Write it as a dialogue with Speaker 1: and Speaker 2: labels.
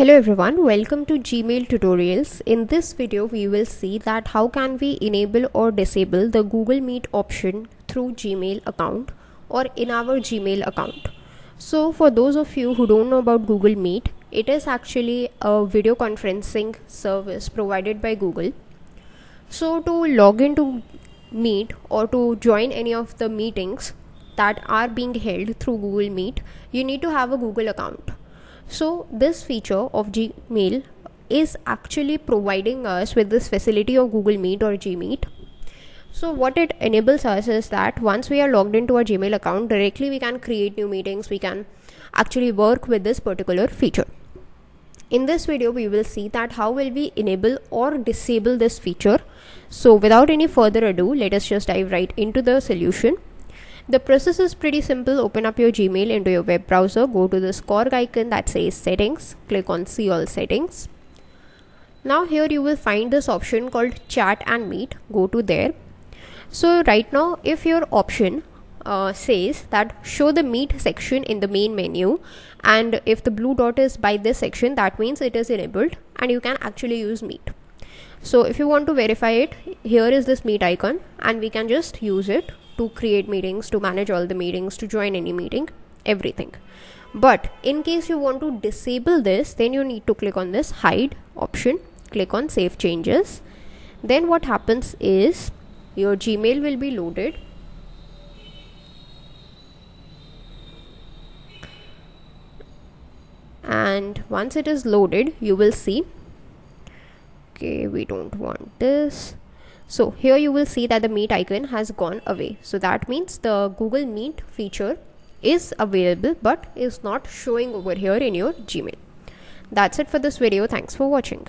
Speaker 1: Hello everyone, welcome to Gmail tutorials. In this video, we will see that how can we enable or disable the Google Meet option through Gmail account or in our Gmail account. So for those of you who don't know about Google Meet, it is actually a video conferencing service provided by Google. So to log into Meet or to join any of the meetings that are being held through Google Meet, you need to have a Google account so this feature of Gmail is actually providing us with this facility of Google Meet or Gmeet. So what it enables us is that once we are logged into our Gmail account directly we can create new meetings we can actually work with this particular feature. In this video we will see that how will we enable or disable this feature. So without any further ado let us just dive right into the solution. The process is pretty simple. Open up your Gmail into your web browser, go to the cog icon that says settings, click on see all settings. Now here you will find this option called chat and meet. Go to there. So right now if your option uh, says that show the meet section in the main menu and if the blue dot is by this section that means it is enabled and you can actually use meet so if you want to verify it here is this meet icon and we can just use it to create meetings, to manage all the meetings, to join any meeting, everything. But in case you want to disable this, then you need to click on this hide option, click on save changes. Then what happens is your Gmail will be loaded. And once it is loaded, you will see okay, we don't want this so here you will see that the meet icon has gone away. So that means the google meet feature is available but is not showing over here in your gmail. That's it for this video. Thanks for watching